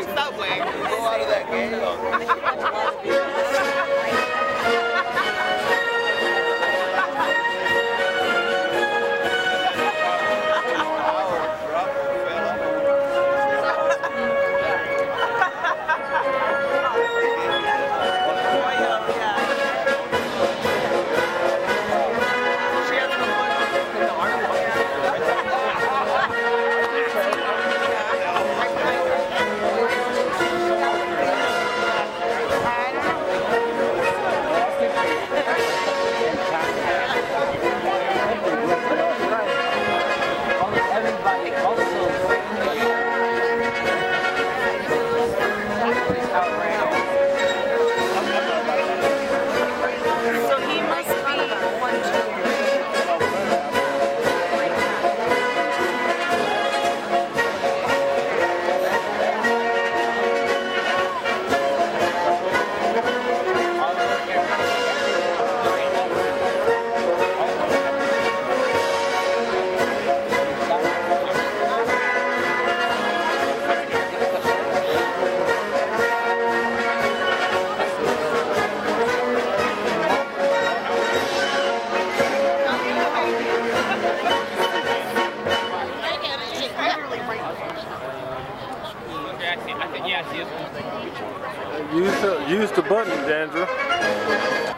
subway. Go out of that game. So Uh, use the, use the button, Dandra.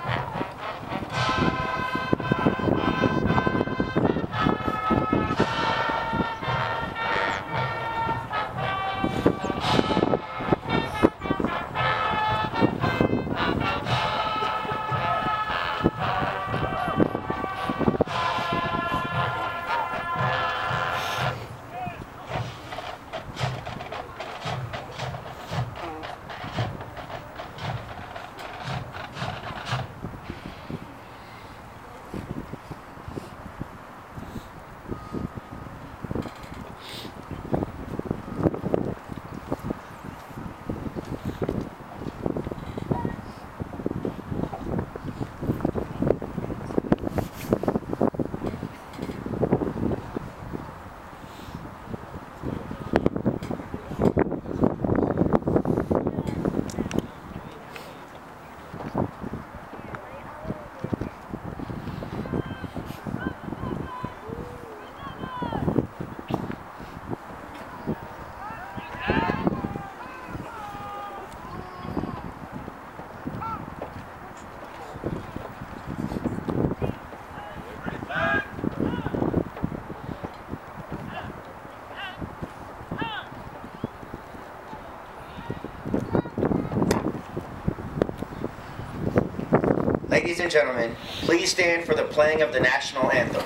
Ladies and gentlemen, please stand for the playing of the national anthem.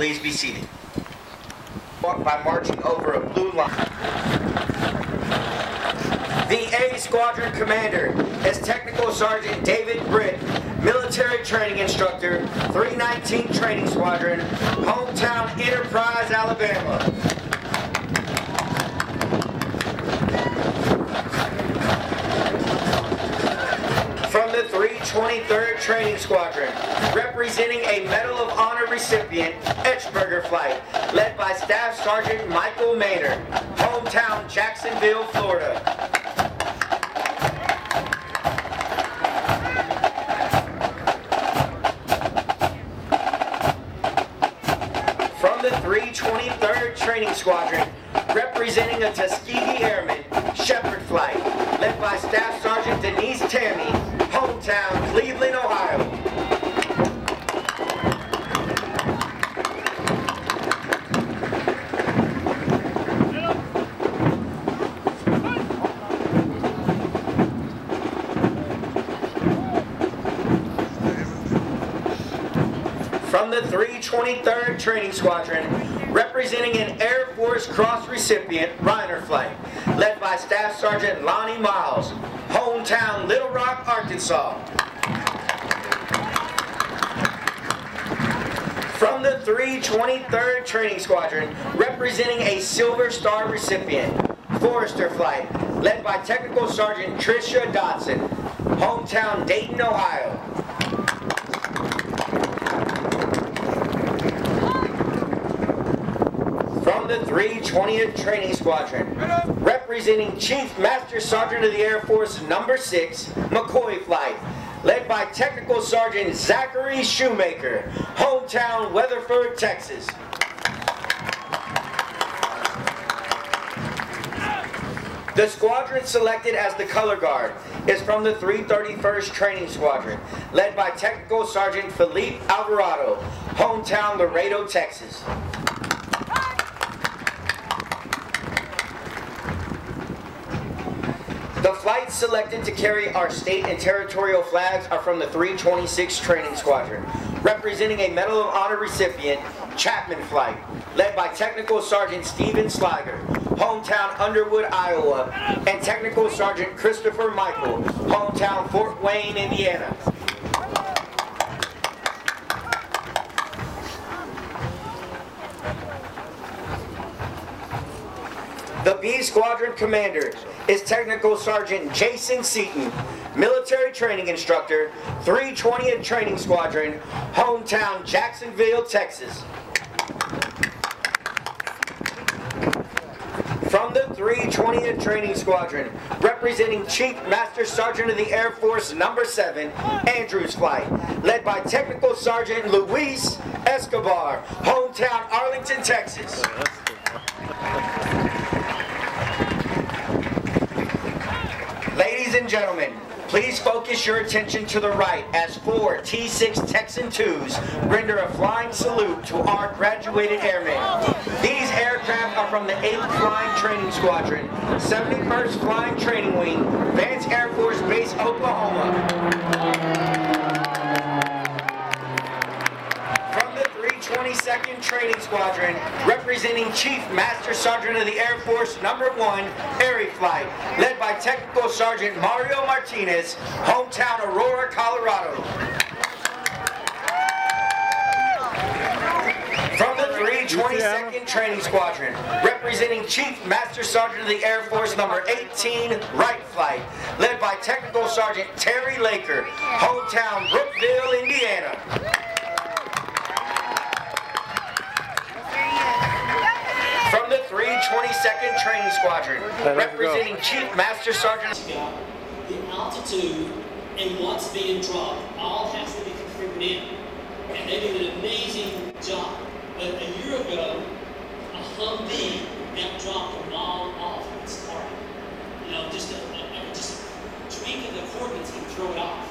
Please be seated. Walk by marching over a blue line. The A Squadron Commander is Technical Sergeant David Britt, Military Training Instructor, 319 Training Squadron, Hometown Enterprise, Alabama. 23rd Training Squadron, representing a Medal of Honor recipient, Etchberger Flight, led by Staff Sergeant Michael Maynard, hometown Jacksonville, Florida. From the 323rd Training Squadron, representing a Tuskegee Airman, Shepherd Flight, led by Staff Sergeant Denise Tammy, hometown Cleveland, Ohio. From the 323rd Training Squadron, representing an Air Force Cross recipient, Reiner Flight, led by Staff Sergeant Lonnie Miles, hometown Little Rock, Arkansas. From the 323rd Training Squadron, representing a Silver Star recipient, Forrester Flight, led by Technical Sergeant Tricia Dodson, hometown Dayton, Ohio. From the 320th Training Squadron, representing Chief Master Sergeant of the Air Force Number 6, McCoy Flight, led by Technical Sergeant Zachary Shoemaker, hometown Weatherford, Texas. The squadron selected as the color guard is from the 331st Training Squadron, led by Technical Sergeant Felipe Alvarado, hometown Laredo, Texas. The selected to carry our state and territorial flags are from the 326 Training Squadron, representing a Medal of Honor recipient, Chapman Flight, led by Technical Sergeant Steven Sliger, hometown Underwood, Iowa, and Technical Sergeant Christopher Michael, hometown Fort Wayne, Indiana. The B Squadron Commander is Technical Sergeant Jason Seaton, Military Training Instructor, 320th Training Squadron, hometown Jacksonville, Texas. From the 320th Training Squadron, representing Chief Master Sergeant of the Air Force Number 7, Andrews Flight, led by Technical Sergeant Luis Escobar, hometown Arlington, Texas. Ladies and gentlemen, please focus your attention to the right as four T-6 Texan 2s render a flying salute to our graduated airmen. These aircraft are from the 8th Flying Training Squadron, 71st Flying Training Wing, Vance Air Force Base, Oklahoma. 322nd Training Squadron, representing Chief Master Sergeant of the Air Force Number 1, Airey Flight, led by Technical Sergeant Mario Martinez, hometown Aurora, Colorado. From the 322nd Training Squadron, representing Chief Master Sergeant of the Air Force Number 18, Wright Flight, led by Technical Sergeant Terry Laker, hometown Brookville, Indiana. 22nd Training Squadron, representing Chief Master Sergeant. The altitude and what's being dropped all has to be configured in. And they did an amazing job. But a year ago, a Humvee that dropped a all off of its target. You know, just a, a, just a tweak of the coordinates can throw it off.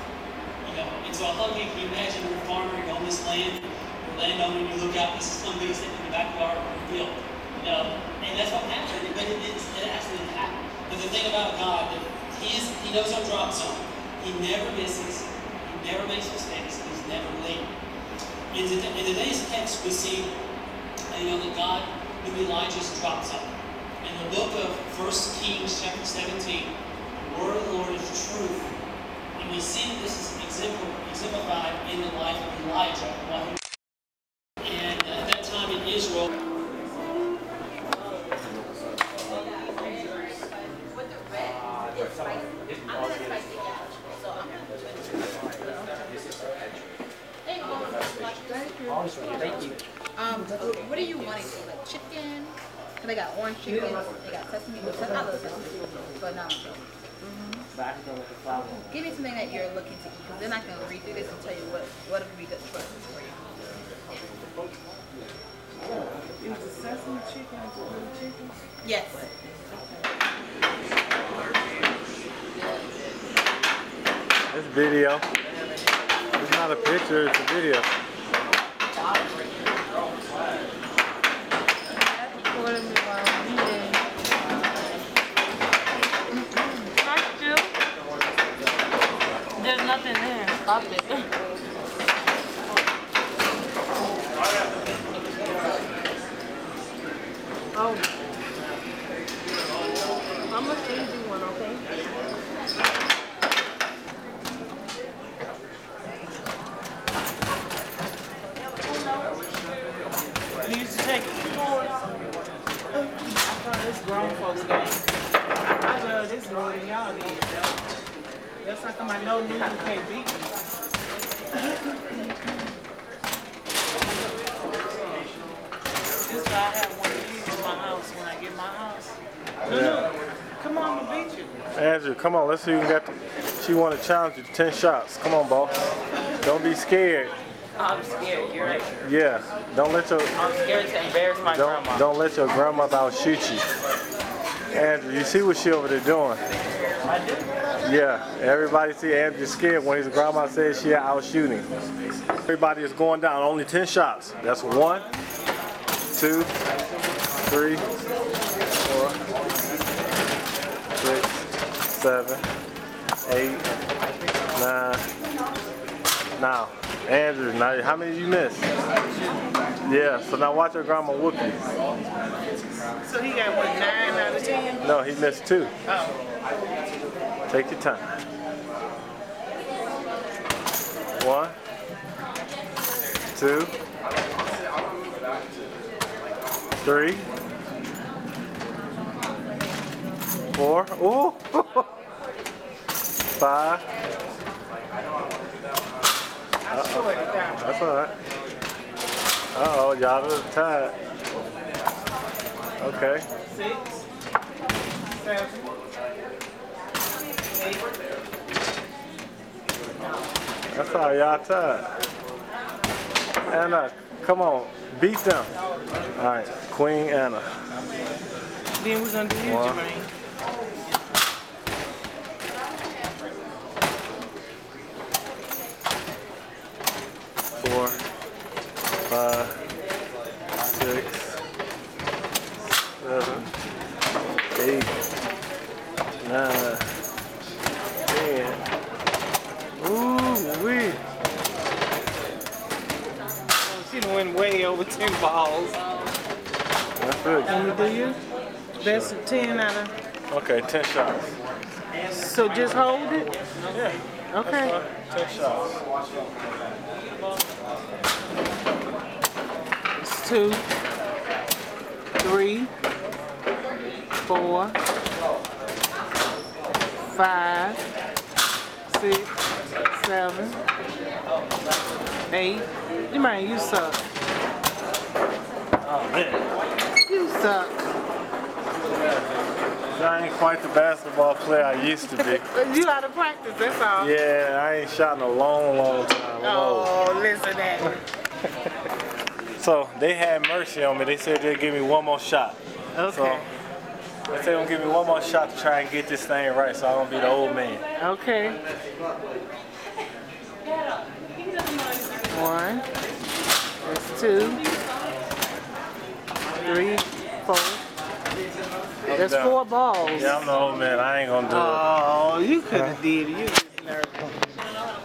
You know, and so a Humvee, can you imagine you're farming on this land, you're landowner, and you look out, this is Humvee's in the backyard of the field. Know, and that's what happened, but it, it, it actually happened. But the thing about God, he, is, he knows our drop zone. He never misses, he never makes mistakes, he's never late. In, today- in today's text, we see, you know, that God knew Elijah's drop zone. In the book of 1 Kings, chapter 17, the word of the Lord is truth. And we see that this is exemplified in the life of Elijah. while he- Thank you. Um, uh, what are you wanting? Like chicken? Cause they got orange chicken. They got sesame. I love sesame, but not. Mm-hmm. Give me something that you're looking to eat, cause then I can read through this and tell you what what would be good choices for you. Is sesame chicken chicken? Yes. It's video. It's not a picture, it's a video. There's nothing there. Stop it. Oh. I'm gonna send you one, okay? You used to take it to sports. I thought this grown folks game. I love this more than y'all did. That's how come I know Newton can't beat me. This why I have one of these in my house when I get my house. Come on, I'm beat you. Andrew, come on, let's see who got the, she want to challenge you to 10 shots. Come on, boss. Don't be scared. I'm scared. You're right. Yeah, don't let your I'm scared to embarrass my don't grandma. don't let your grandmother outshoot you. Andrew, you see what she over there doing? I do. Yeah, everybody see Andrew scared when his grandma says she out shooting. Everybody is going down, only 10 shots. That's one, two, three, four, six, seven, eight, nine. Now, Andrew, now how many did you missed? Yeah, so now watch your grandma whoop you. So he got what, nine out of ten? No, he missed two. Oh. Take your time. One, two, three, four, ooh, five. It down. That's all right. Uh oh, y'all are tied. Okay. Six, seven, eight, That's all y'all tied. Anna, come on, beat them. All right, Queen Anna. Then we're gonna do you, Jermaine. four, five, six, seven, eight, nine, ten. Ooh wee. She done went way over ten balls. That's good. Me do you? That's a ten out of. Okay, ten shots. So just hold it. Yeah. Okay. Ten shots. It's two, three, four, five, six, seven, eight. You man, you suck. Oh man. You suck. I ain't quite the basketball player I used to be. You out of practice, that's all. Yeah, I ain't shot in a long, long time. Oh, listen at me. So they had mercy on me. They said they'd give me one more shot. Okay. So they said they'll give me one more shot to try and get this thing right so I don't be the old man. Okay. One. That's two. Three, four. That's down. four balls. Yeah, I'm the old man. I ain't gonna do it. Oh, you could have did it. You just nervous. Know how to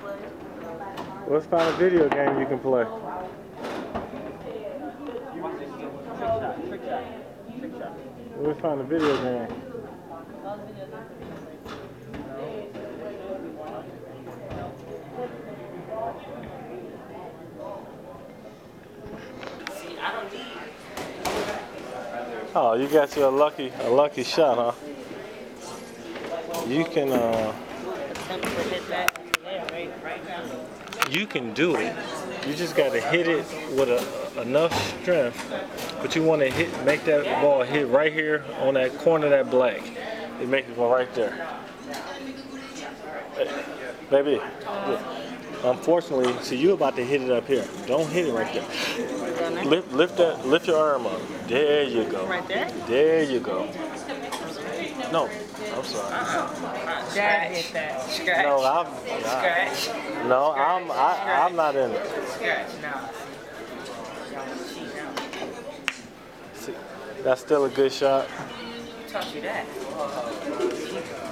play. it. Let's find a video game you can play. Let's find a video game. Oh, you got you a lucky, a lucky shot, huh? You can, uh. Yeah, you can do it. You just got to hit it with a, enough strength, but you want to hit, make that ball hit right here on that corner of that black. It makes it go right there. Hey, baby, look. Unfortunately, see you about to hit it up here. Don't hit it right there. Lift, lift that, lift your arm up. There you go. Right there. There you go. No, I'm sorry. Uh-huh. Uh, Dad that. Scratch. No, I'm. I, Scratch. no, I'm. I, I'm not in it. Scratch. Nah. Y'all cheat now. See, that's still a good shot. Who taught you that?